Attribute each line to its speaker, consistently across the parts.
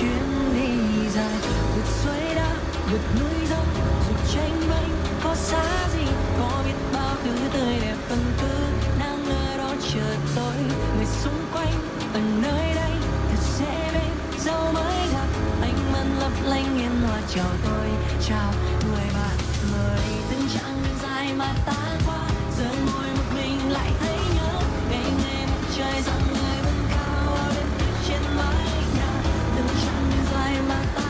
Speaker 1: chuyến đi dài. Vượt suối đá vượt núi dốc dù tranh vênh có xa gì, có biết bao thứ tươi đẹp vẫn cứ đang ở đó chờ tôi. Người xung quanh ở nơi đây thật dễ bên dẫu mới gặp Anh mân lấp lánh yên hoa chào tôi, chào người bạn mời từng chặng dài mà ta qua, giờ ngồi một mình lại thấy nhớ ngày ngày một trời rộng time.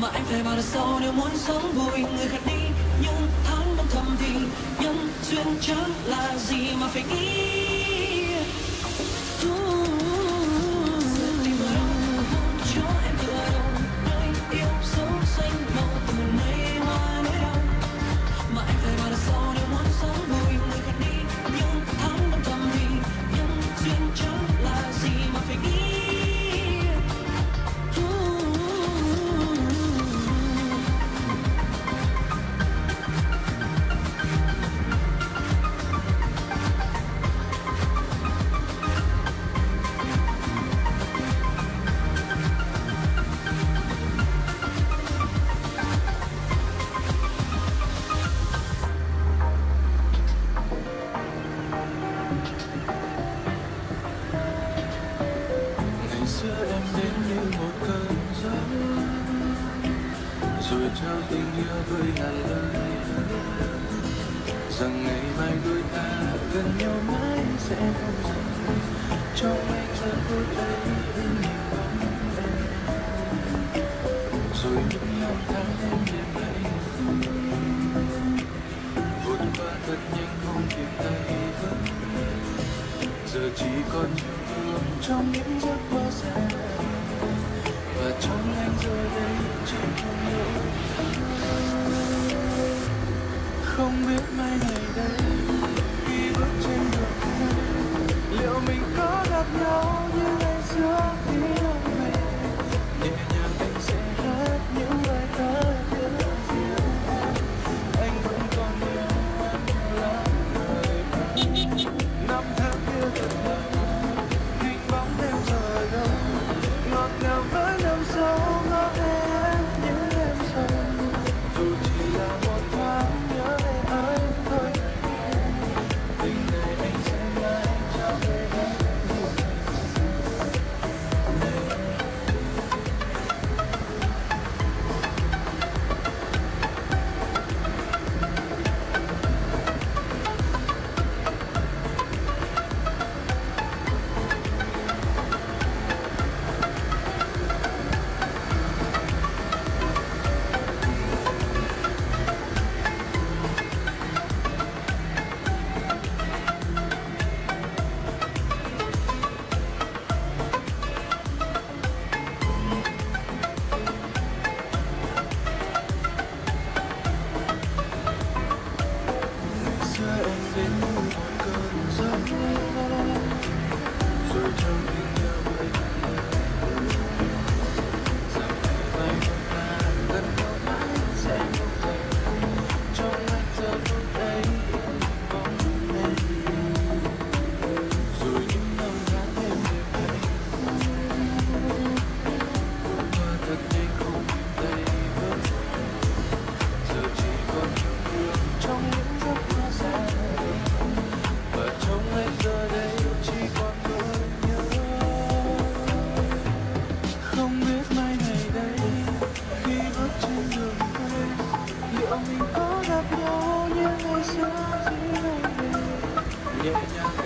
Speaker 1: mà
Speaker 2: anh
Speaker 1: phải vào đời sau, nếu muốn sống vui, người khác đi những tháng năm thầm thì nhân duyên chẳng là gì mà phải nghĩ
Speaker 3: Ooh. rồi trao tình yêu với ngàn lời rằng ngày mai đôi ta gần nhau mãi sẽ không rời. Trong anh giờ vui đây rồi những năm tháng em đêm nay vượt qua thật nhanh không kịp tay vẫn giờ chỉ còn những thương trong những giấc mơ xa và trong anh giờ đây chẳng còn nữa không biết mai ngày đây.
Speaker 4: Yeah.